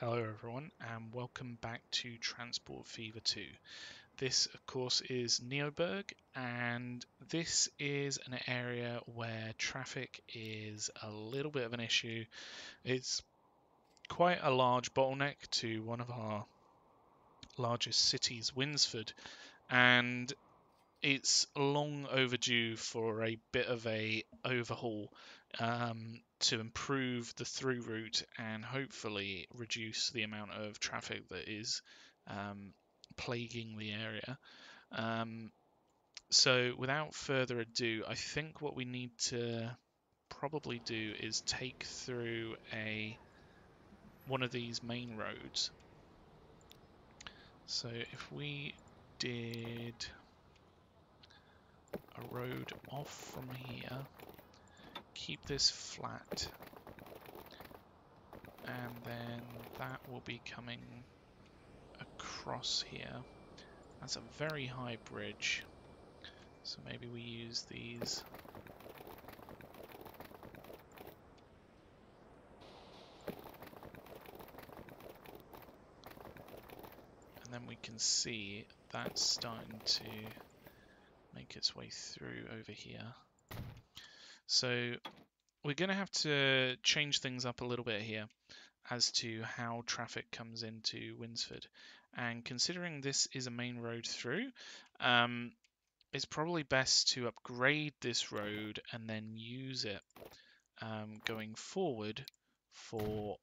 Hello everyone and welcome back to Transport Fever 2. This of course is NeoBurgh and this is an area where traffic is a little bit of an issue. It's quite a large bottleneck to one of our largest cities, Winsford, and it's long overdue for a bit of a overhaul um, to improve the through route and hopefully reduce the amount of traffic that is um, plaguing the area. Um, so without further ado, I think what we need to probably do is take through a one of these main roads. So if we did a road off from here, keep this flat, and then that will be coming across here. That's a very high bridge, so maybe we use these. And then we can see that's starting to make its way through over here. So we're going to have to change things up a little bit here as to how traffic comes into Winsford. And considering this is a main road through, um, it's probably best to upgrade this road and then use it um, going forward for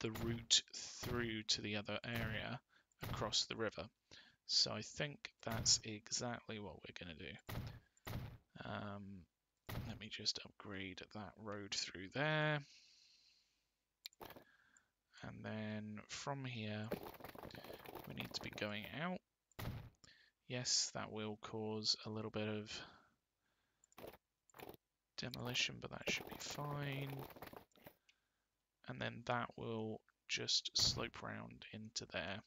the route through to the other area across the river. So I think that's exactly what we're going to do. Um, let me just upgrade that road through there. And then from here, we need to be going out. Yes, that will cause a little bit of demolition, but that should be fine. And then that will just slope round into there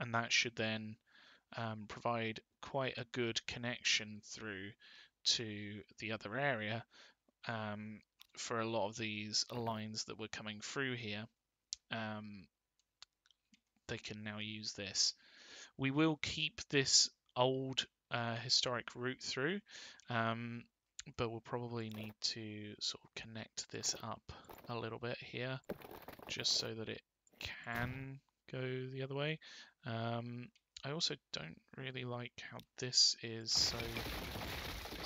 and that should then um, provide quite a good connection through to the other area um, for a lot of these lines that were coming through here. Um, they can now use this. We will keep this old uh, historic route through, um, but we'll probably need to sort of connect this up a little bit here, just so that it can go the other way. Um, I also don't really like how this is so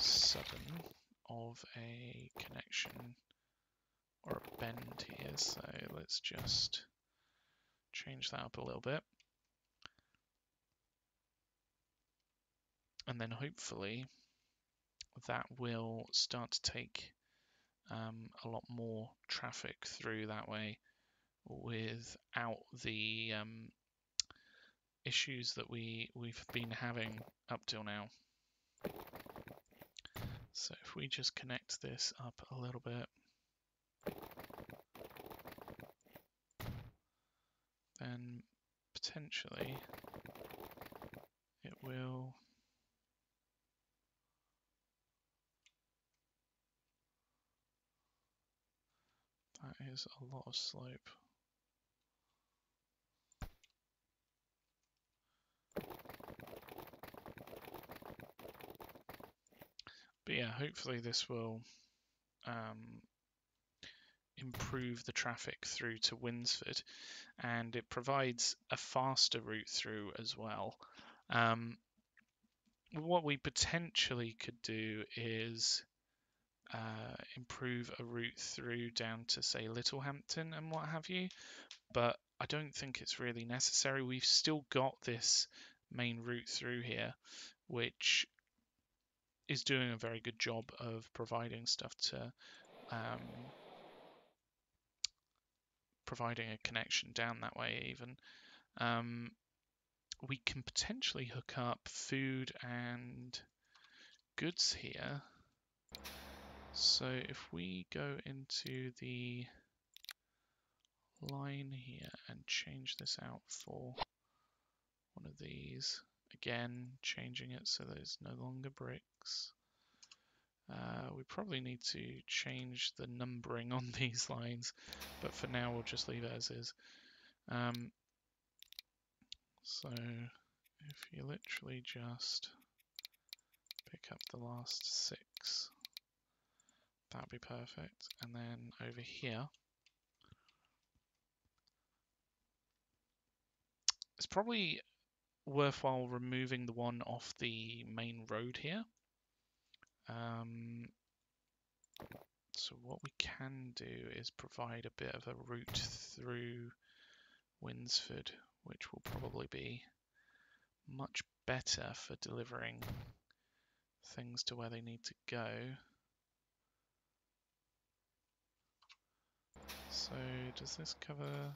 sudden of a connection or a bend here, so let's just change that up a little bit. And then hopefully that will start to take um, a lot more traffic through that way without the um, issues that we we've been having up till now. So if we just connect this up a little bit, then potentially it will that is a lot of slope. But yeah, hopefully this will um, improve the traffic through to Winsford and it provides a faster route through as well. Um, what we potentially could do is uh, improve a route through down to say Littlehampton and what have you, but I don't think it's really necessary. We've still got this main route through here, which is doing a very good job of providing stuff to um, providing a connection down that way even. Um, we can potentially hook up food and goods here. So if we go into the line here and change this out for one of these, again changing it so that it's no longer bricks Uh, we probably need to change the numbering on these lines, but for now we'll just leave it as is. Um, so if you literally just pick up the last six, that'd be perfect. And then over here, it's probably worthwhile removing the one off the main road here. Um, so what we can do is provide a bit of a route through Winsford, which will probably be much better for delivering things to where they need to go. So does this cover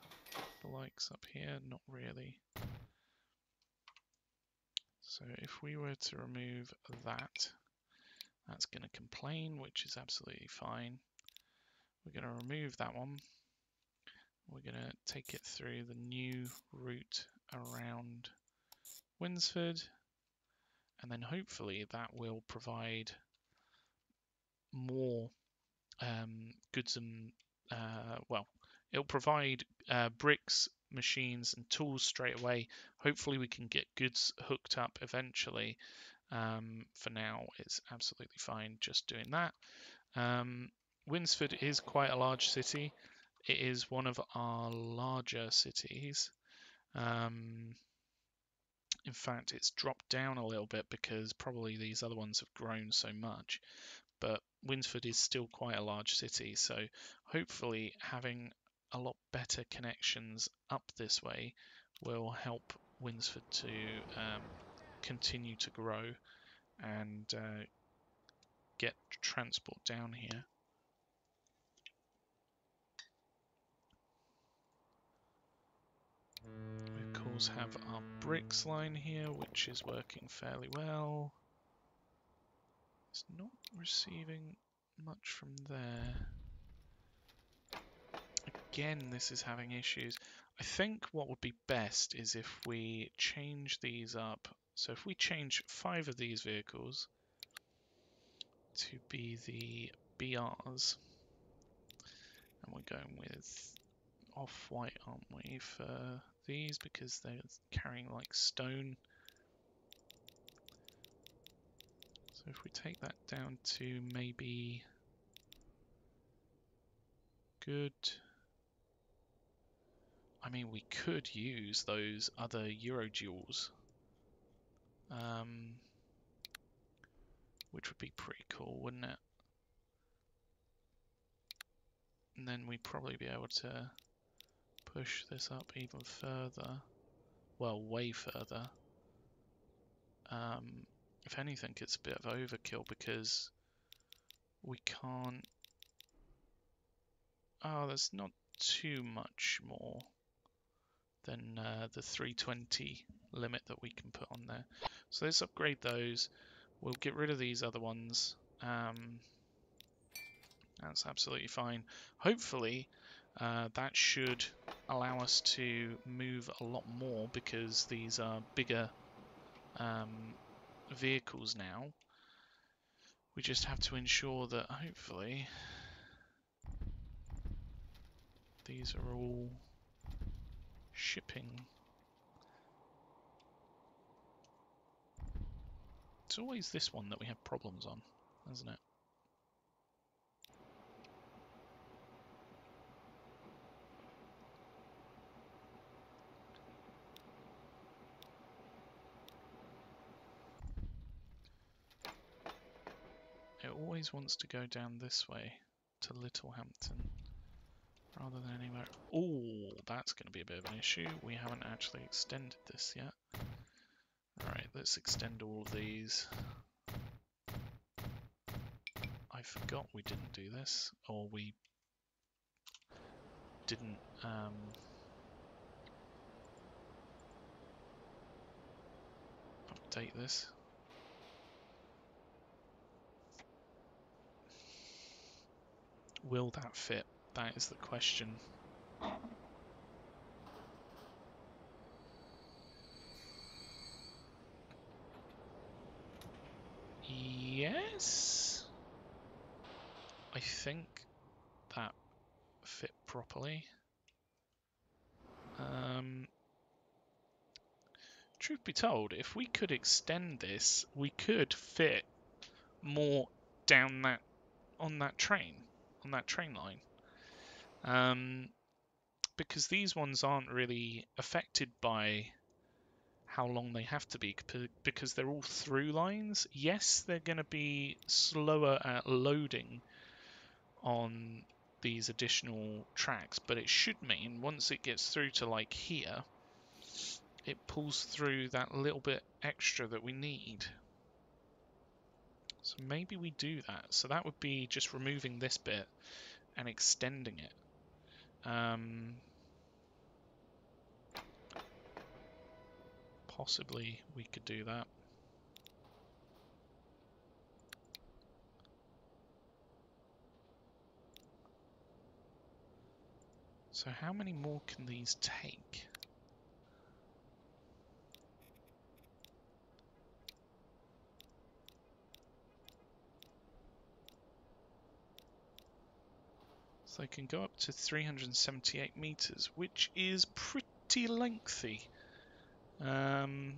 the likes up here? Not really. So if we were to remove that, that's going to complain, which is absolutely fine. We're going to remove that one. We're going to take it through the new route around Winsford. And then hopefully that will provide more um, goods and, uh, well, it'll provide uh, bricks, machines and tools straight away. Hopefully we can get goods hooked up eventually um, for now, it's absolutely fine just doing that. Um, Winsford is quite a large city. It is one of our larger cities. Um, in fact, it's dropped down a little bit because probably these other ones have grown so much. But Winsford is still quite a large city, so hopefully having a lot better connections up this way will help Winsford to um, continue to grow and uh, get transport down here. We of course have our bricks line here, which is working fairly well. It's not receiving much from there. Again, this is having issues. I think what would be best is if we change these up so if we change five of these vehicles to be the BRs, and we're going with off-white, aren't we, for these because they're carrying like stone. So if we take that down to maybe good. I mean, we could use those other Euroduals um, which would be pretty cool, wouldn't it? And then we'd probably be able to push this up even further. Well, way further. Um, if anything, it's a bit of overkill because we can't... Oh, there's not too much more than uh, the 320 limit that we can put on there. So let's upgrade those. We'll get rid of these other ones. Um, that's absolutely fine. Hopefully, uh, that should allow us to move a lot more because these are bigger um, vehicles now. We just have to ensure that hopefully these are all shipping It's always this one that we have problems on, isn't it? It always wants to go down this way to Littlehampton rather than anywhere. Oh, that's going to be a bit of an issue. We haven't actually extended this yet. Alright, let's extend all of these. I forgot we didn't do this, or we didn't um, update this. Will that fit? That is the question. Yes. I think that fit properly. Um, truth be told, if we could extend this, we could fit more down that on that train, on that train line. Um, because these ones aren't really affected by how long they have to be because they're all through lines. Yes, they're going to be slower at loading on these additional tracks, but it should mean once it gets through to like here, it pulls through that little bit extra that we need. So maybe we do that. So that would be just removing this bit and extending it. Um, possibly we could do that. So how many more can these take? So they can go up to 378 meters, which is pretty lengthy. Um,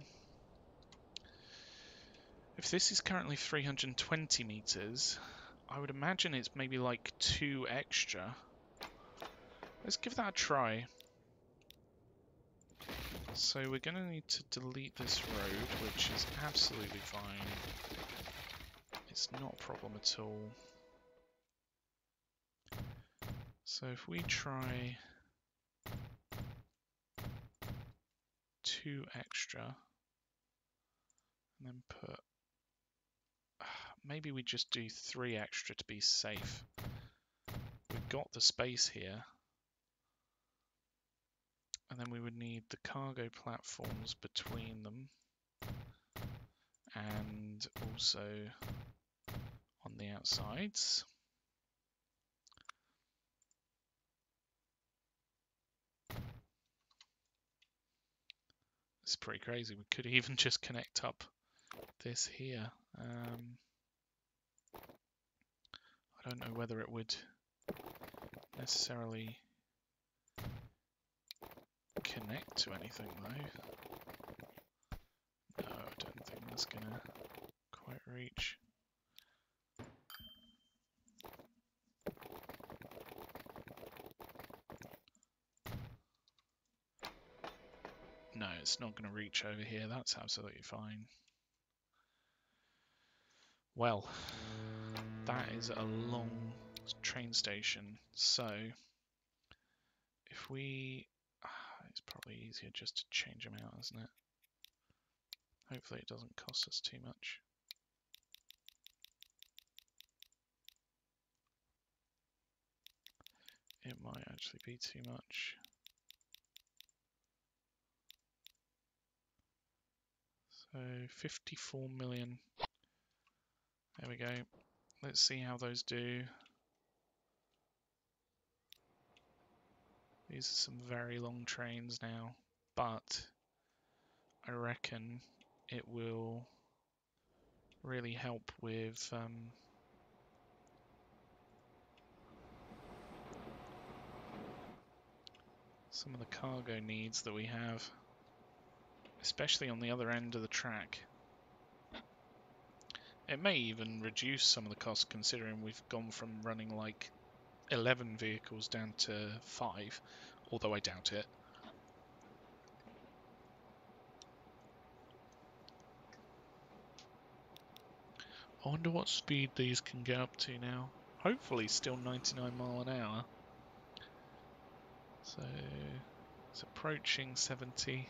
if this is currently 320 meters, I would imagine it's maybe like two extra. Let's give that a try. So we're going to need to delete this road, which is absolutely fine. It's not a problem at all. So if we try two extra and then put maybe we just do three extra to be safe. We've got the space here. And then we would need the cargo platforms between them and also on the outsides. It's pretty crazy. We could even just connect up this here. Um, I don't know whether it would necessarily connect to anything though. No, I don't think that's gonna quite reach. No, it's not going to reach over here. That's absolutely fine. Well, that is a long train station. So, if we... Ah, it's probably easier just to change them out, isn't it? Hopefully it doesn't cost us too much. It might actually be too much. So 54 million. There we go. Let's see how those do. These are some very long trains now, but I reckon it will really help with um, some of the cargo needs that we have especially on the other end of the track. It may even reduce some of the costs considering we've gone from running like 11 vehicles down to 5, although I doubt it. I wonder what speed these can get up to now. Hopefully still 99 mile an hour. So it's approaching 70.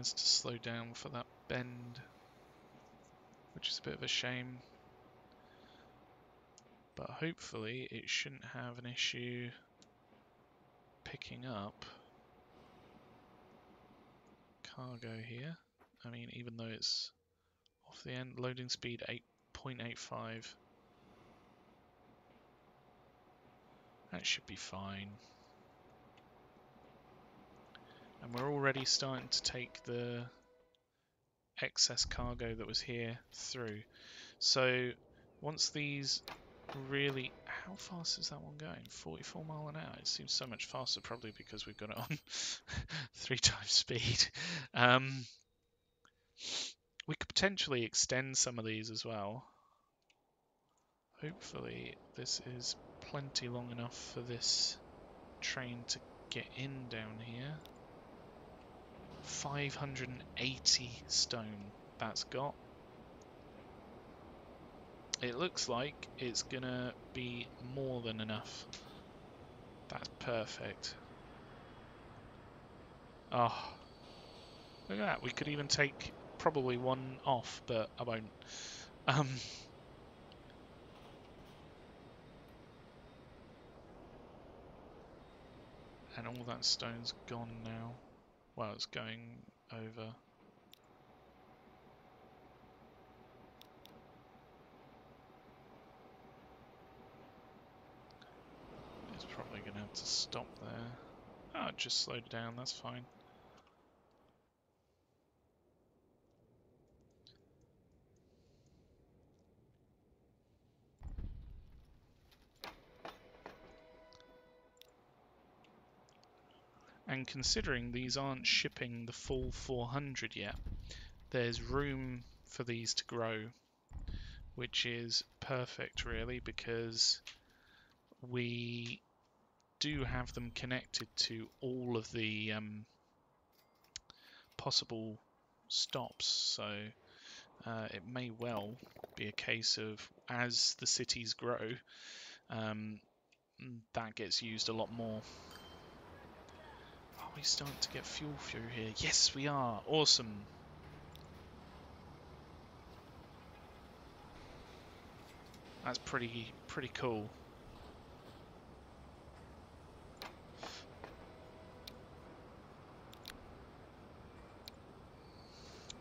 Has to slow down for that bend, which is a bit of a shame. But hopefully it shouldn't have an issue picking up cargo here. I mean, even though it's off the end, loading speed 8.85. That should be fine. And we're already starting to take the excess cargo that was here through. So once these really... How fast is that one going? 44 mile an hour? It seems so much faster probably because we've got it on three times speed. Um, we could potentially extend some of these as well. Hopefully this is plenty long enough for this train to get in down here. 580 stone that's got. It looks like it's gonna be more than enough. That's perfect. Oh, look at that. We could even take probably one off, but I won't. Um, and all that stone's gone now. Well, it's going over. It's probably going to have to stop there. Oh, just slowed down, that's fine. And considering these aren't shipping the full 400 yet, there's room for these to grow, which is perfect really because we do have them connected to all of the um, possible stops. So uh, it may well be a case of as the cities grow, um, that gets used a lot more. Are we starting to get fuel through here? Yes, we are. Awesome. That's pretty pretty cool.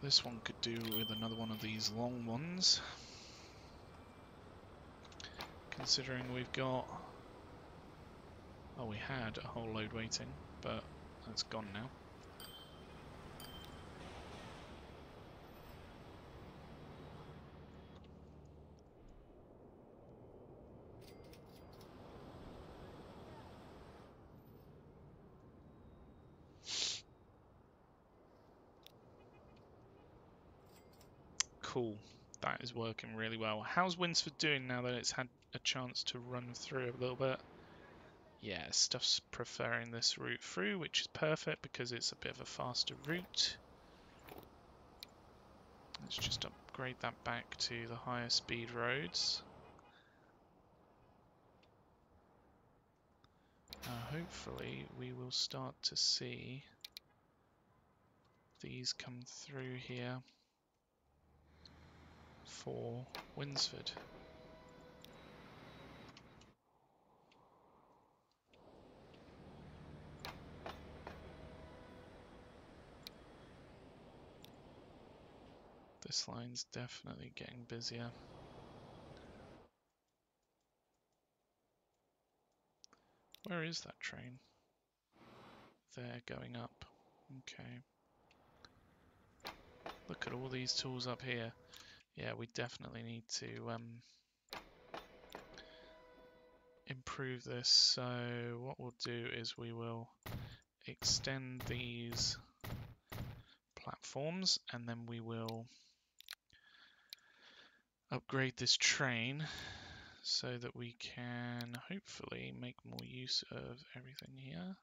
This one could do with another one of these long ones. Considering we've got... Oh, we had a whole load waiting, but that's gone now. Cool. That is working really well. How's Winsford doing now that it's had a chance to run through a little bit? Yeah, stuff's preferring this route through, which is perfect because it's a bit of a faster route. Let's just upgrade that back to the higher speed roads. Uh, hopefully we will start to see these come through here for Winsford. This line's definitely getting busier. Where is that train? There, going up. Okay. Look at all these tools up here. Yeah, we definitely need to um, improve this. So what we'll do is we will extend these platforms and then we will upgrade this train so that we can hopefully make more use of everything here.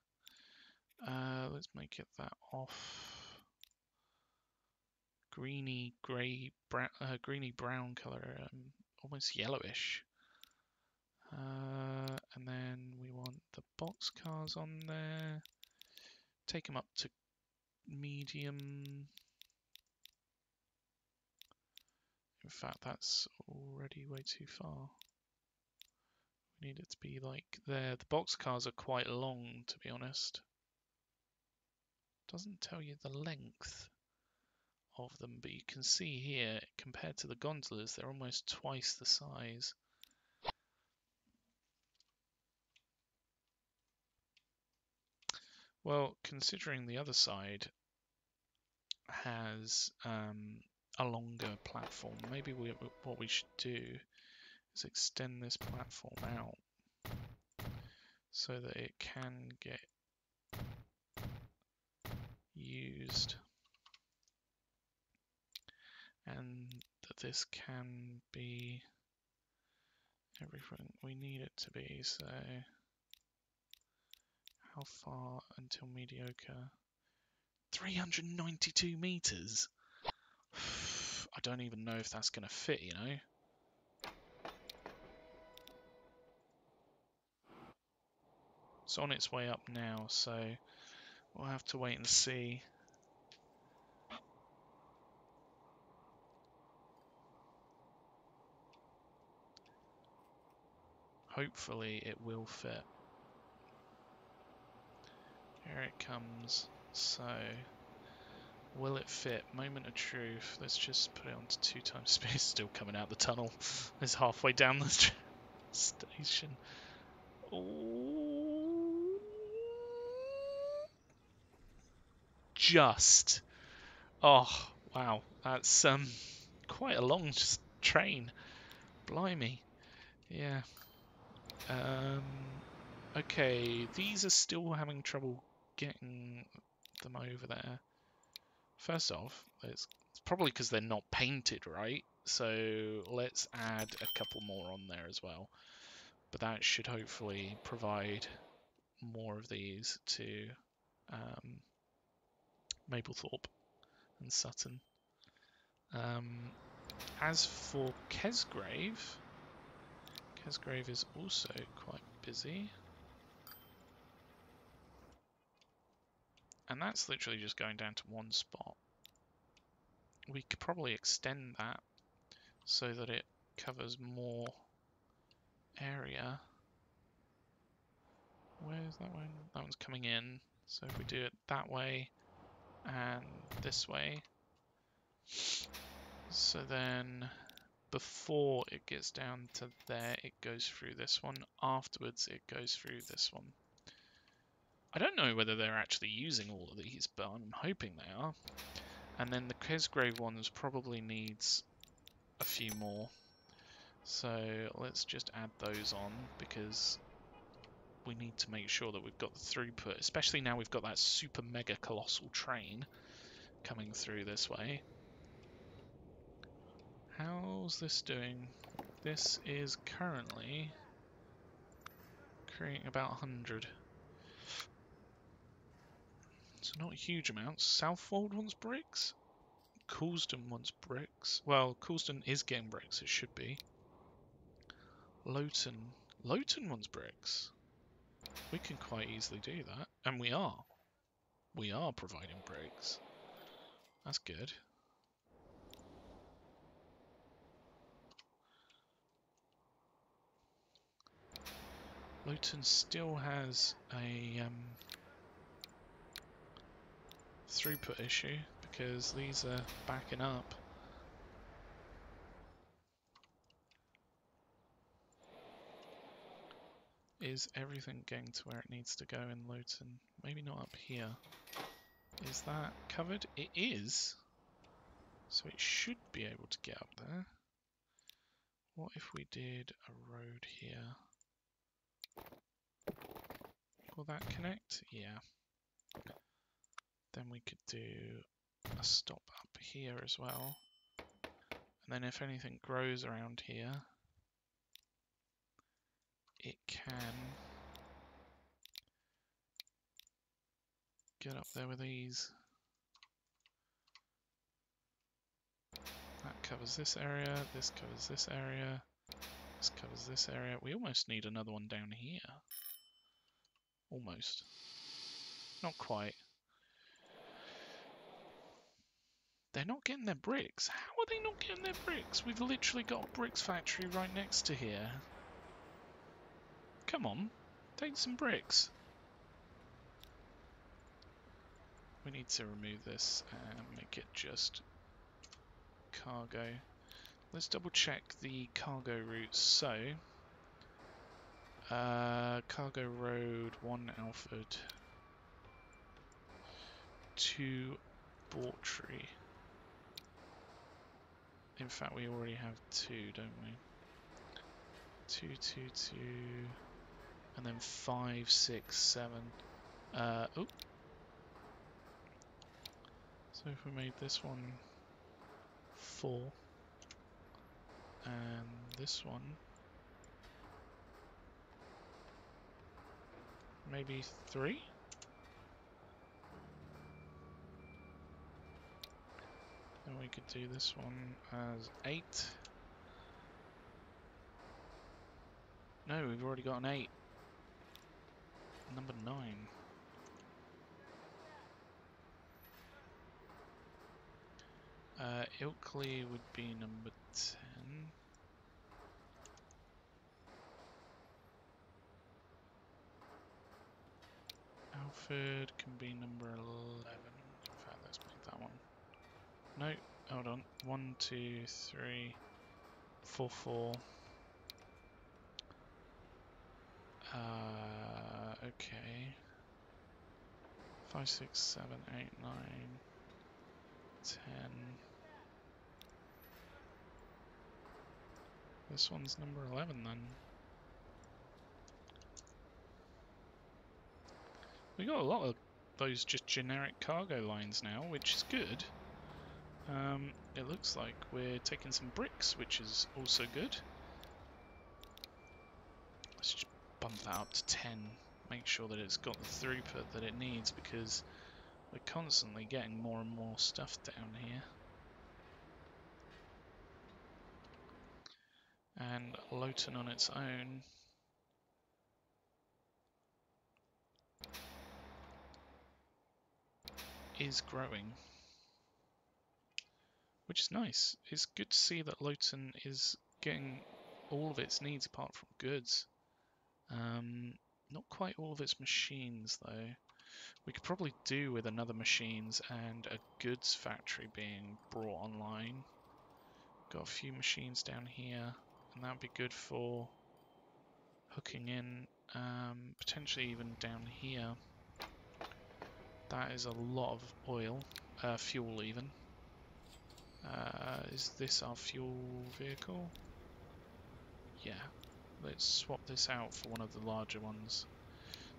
Uh, let's make it that off. Greeny grey brown uh, greeny brown color um, almost yellowish. Uh, and then we want the box cars on there. Take them up to medium In fact, that's already way too far. We need it to be like there. The box cars are quite long, to be honest. Doesn't tell you the length of them, but you can see here, compared to the gondolas, they're almost twice the size. Well, considering the other side has um, a longer platform, maybe we, what we should do is extend this platform out so that it can get used and that this can be everything we need it to be. So how far until mediocre? 392 meters don't even know if that's going to fit you know it's on its way up now so we'll have to wait and see hopefully it will fit. Here it comes. So, will it fit? Moment of truth. Let's just put it onto two times speed. Still coming out the tunnel. It's halfway down the station. Oh. Just. Oh, wow. That's um quite a long train. Blimey. Yeah. Um, okay, these are still having trouble getting them over there. First off, it's, it's probably because they're not painted right. So let's add a couple more on there as well. But that should hopefully provide more of these to um, Mablethorpe and Sutton. Um, as for Kesgrave, Kesgrave is also quite busy. And that's literally just going down to one spot. We could probably extend that so that it covers more area. Where's that one? That one's coming in. So if we do it that way and this way. So then before it gets down to there, it goes through this one. Afterwards, it goes through this one. I don't know whether they're actually using all of these, but I'm hoping they are. And then the Kesgrave ones probably needs a few more. So let's just add those on because we need to make sure that we've got the throughput, especially now we've got that super mega colossal train coming through this way. How's this doing? This is currently creating about 100. So not huge amounts. Southwold wants bricks. Coulsdon wants bricks. Well, Coulsdon is getting bricks, it should be. Loughton. Loughton wants bricks. We can quite easily do that. And we are. We are providing bricks. That's good. Loughton still has a um, throughput issue because these are backing up. Is everything getting to where it needs to go in Loughton? Maybe not up here. Is that covered? It is. So it should be able to get up there. What if we did a road here? Will that connect? Yeah. Then we could do a stop up here as well. And then if anything grows around here, it can get up there with ease. That covers this area, this covers this area, this covers this area. We almost need another one down here. Almost. Not quite. They're not getting their bricks. How are they not getting their bricks? We've literally got a bricks factory right next to here. Come on, take some bricks. We need to remove this and make it just cargo. Let's double check the cargo routes. So, uh, cargo road, 1 Alfred. to Bawtry. In fact, we already have two, don't we? Two, two, two, and then five, six, seven. Uh, oh. So if we made this one four, and this one maybe three. Then we could do this one as eight. No, we've already got an eight. Number nine. Uh, Ilkley would be number 10. Alfred can be number 11. In fact, let's make that one. No, hold on. One, two, three, four, four. Uh, okay. Five, six, seven, eight, nine, ten. This one's number 11 then. We got a lot of those just generic cargo lines now, which is good. Um, it looks like we're taking some bricks, which is also good. Let's just bump that up to 10. Make sure that it's got the throughput that it needs because we're constantly getting more and more stuff down here. And Loughton on its own is growing, which is nice. It's good to see that Loughton is getting all of its needs apart from goods. Um, not quite all of its machines though. We could probably do with another machines and a goods factory being brought online. Got a few machines down here, and that would be good for hooking in, um, potentially even down here. That is a lot of oil, uh, fuel even. Uh, is this our fuel vehicle? Yeah. Let's swap this out for one of the larger ones.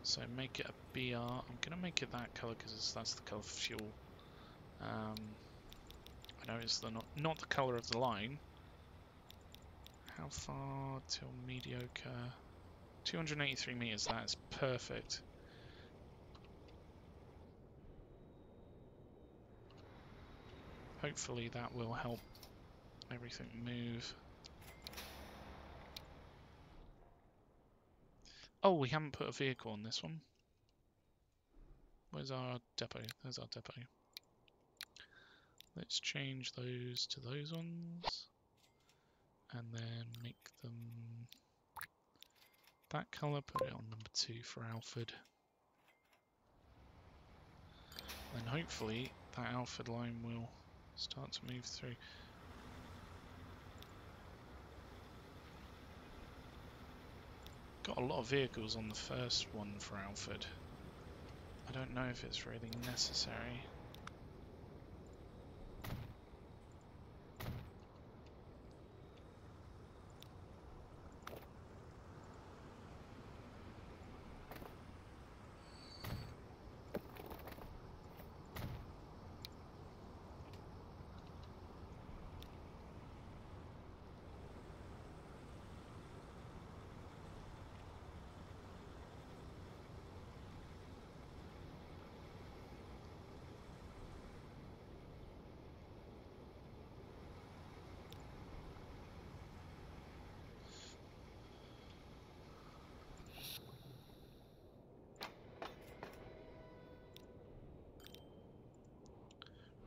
So make it a BR. I'm going to make it that colour because that's the colour for fuel. Um, I know it's the not, not the colour of the line. How far till mediocre? 283 metres, that is perfect. Hopefully that will help everything move. Oh, we haven't put a vehicle on this one. Where's our depot? There's our depot. Let's change those to those ones. And then make them that colour, put it on number two for Alfred. And hopefully that Alfred line will start to move through. Got a lot of vehicles on the first one for Alford. I don't know if it's really necessary.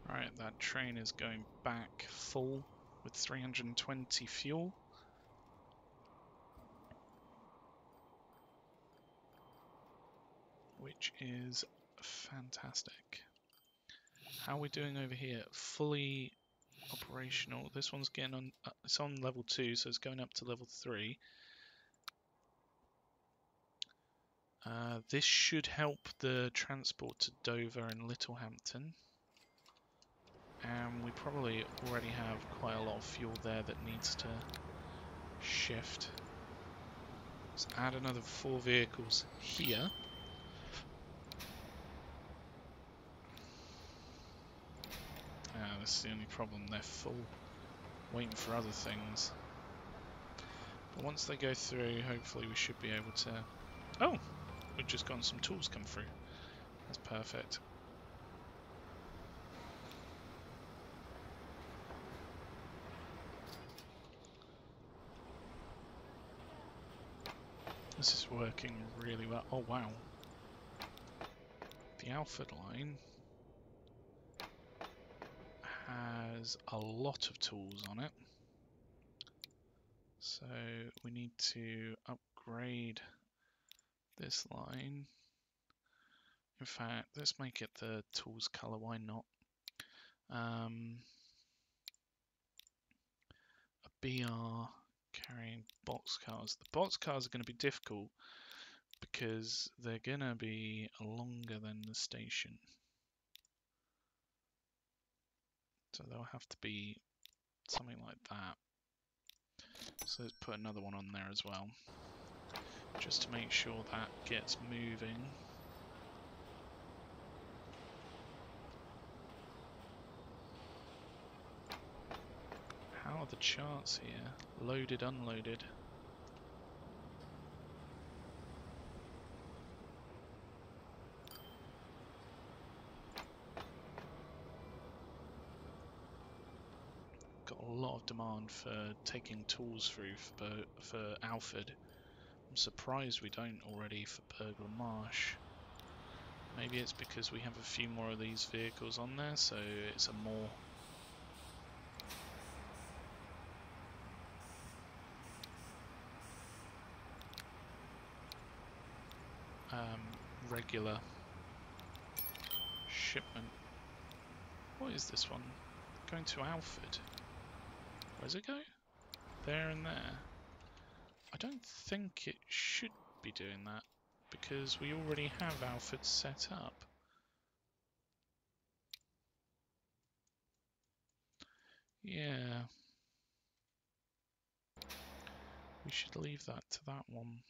Right, that train is going back full with 320 fuel. Which is fantastic. How are we doing over here? Fully operational. This one's getting on, uh, it's on level 2, so it's going up to level 3. Uh, this should help the transport to Dover and Littlehampton. And we probably already have quite a lot of fuel there that needs to shift. Let's add another four vehicles here. Ah, this is the only problem, they're full, waiting for other things. But once they go through, hopefully we should be able to... Oh! We've just gotten some tools come through. That's perfect. This is working really well. Oh wow. The Alford line has a lot of tools on it. So we need to upgrade this line. In fact, let's make it the tools color, why not? Um, a BR carrying box cars. The box cars are going to be difficult because they're going to be longer than the station. So they'll have to be something like that. So let's put another one on there as well. Just to make sure that gets moving. Are the charts here? Loaded, unloaded. Got a lot of demand for taking tools through for, for Alford. I'm surprised we don't already for Burgh le Marsh. Maybe it's because we have a few more of these vehicles on there, so it's a more um, regular shipment. What is this one? Going to Alford. Where's it go? There and there. I don't think it should be doing that because we already have Alford set up. Yeah. We should leave that to that one.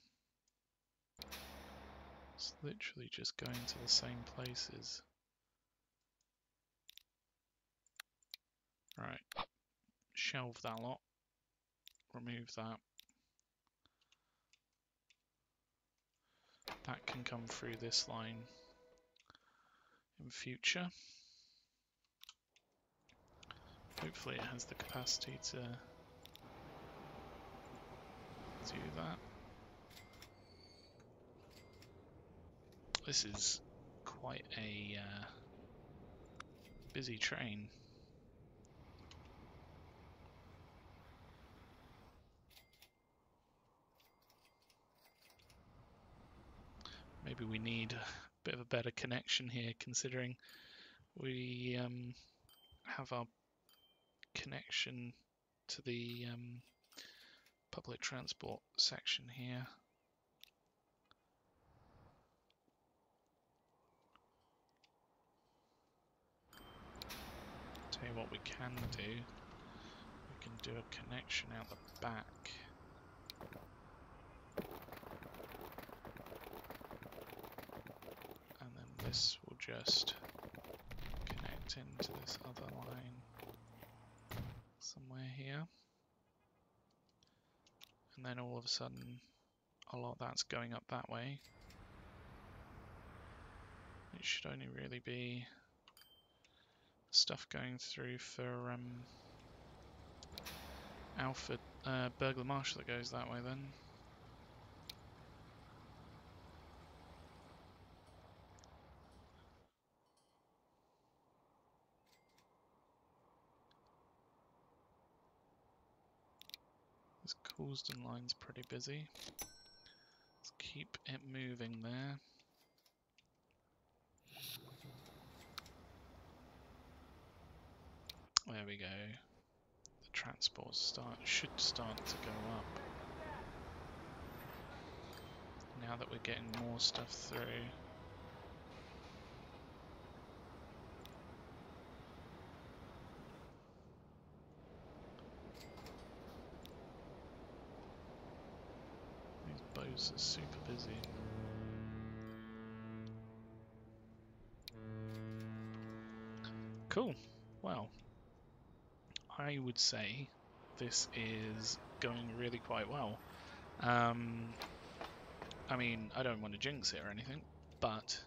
It's literally just going to the same places. Right shelve that lot, remove that. That can come through this line in future. Hopefully it has the capacity to do that. This is quite a uh, busy train. maybe we need a bit of a better connection here considering we um, have our connection to the um, public transport section here. Tell you what we can do, we can do a connection out the back. And then this will just connect into this other line somewhere here. And then all of a sudden, a lot that's going up that way. It should only really be stuff going through for um, Alford, uh, Burgh le Marsh that goes that way then. Coulsdon line's pretty busy. Let's keep it moving there. There we go. The transports start should start to go up. Now that we're getting more stuff through. These boats are super busy. Cool. Well, I would say this is going really quite well. Um, I mean, I don't want to jinx it or anything, but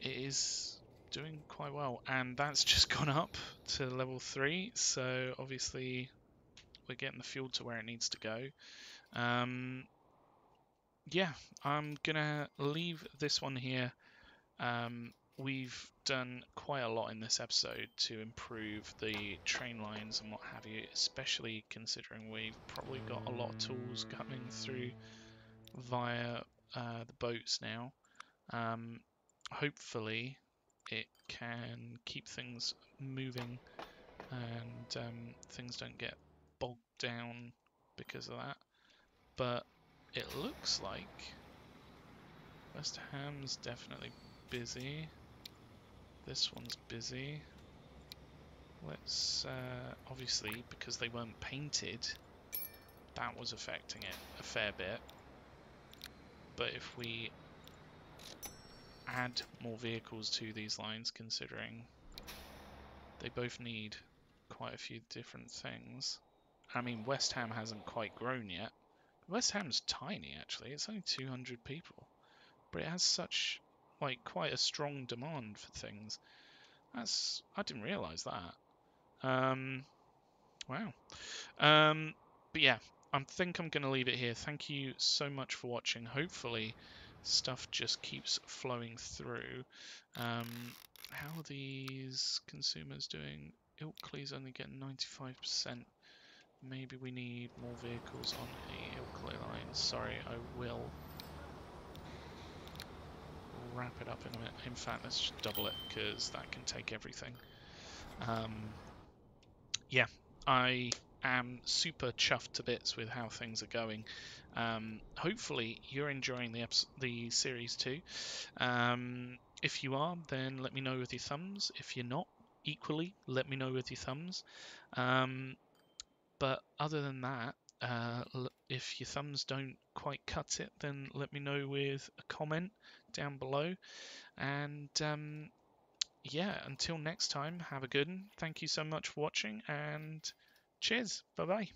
it is doing quite well. And that's just gone up to level 3, so obviously we're getting the fuel to where it needs to go. Um, yeah, I'm going to leave this one here. Um, we've done quite a lot in this episode to improve the train lines and what have you, especially considering we've probably got a lot of tools coming through via uh, the boats now. Um, hopefully it can keep things moving and um, things don't get bogged down because of that. But it looks like West Ham's definitely busy. This one's busy. Let's, uh, obviously, because they weren't painted, that was affecting it a fair bit. But if we add more vehicles to these lines, considering they both need quite a few different things. I mean, West Ham hasn't quite grown yet. West Ham's tiny, actually. It's only 200 people. But it has such like quite a strong demand for things. That's I didn't realise that. Um, wow. Um, but yeah, I think I'm going to leave it here. Thank you so much for watching. Hopefully, stuff just keeps flowing through. Um, how are these consumers doing? Ilkley's only getting 95%. Maybe we need more vehicles on the Ilkley line. Sorry, I will wrap it up in a minute. In fact, let's just double it because that can take everything. Um, yeah, I am super chuffed to bits with how things are going. Um, hopefully, you're enjoying the the series too. Um, if you are, then let me know with your thumbs. If you're not, equally, let me know with your thumbs. Um, but other than that, uh, if your thumbs don't quite cut it, then let me know with a comment down below. And um, yeah, until next time, have a good one. Thank you so much for watching, and cheers. Bye bye.